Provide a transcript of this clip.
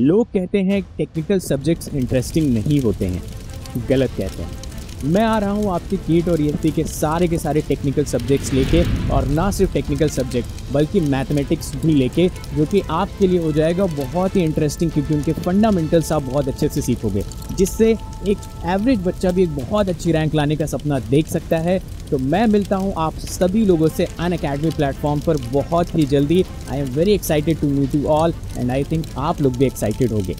लोग कहते हैं टेक्निकल सब्जेक्ट्स इंटरेस्टिंग नहीं होते हैं। गलत कहते हैं। मैं आ रहा हूँ आपकी कीट और ई के सारे के सारे टेक्निकल सब्जेक्ट्स लेके और ना सिर्फ़ टेक्निकल सब्जेक्ट बल्कि मैथमेटिक्स भी लेके, जो कि आपके लिए हो जाएगा बहुत ही इंटरेस्टिंग क्योंकि उनके फंडामेंटल्स आप बहुत अच्छे से सीखोगे। जिससे एक एवरेज बच्चा भी एक बहुत अच्छी रैंक लाने का सपना देख सकता है। तो मैं मिलता हूँ आप सभी लोगों से अन अकेडमी प्लेटफॉर्म पर बहुत ही जल्दी। I am very excited to meet you all and I think आप लोग भी एक्साइटेड होंगे।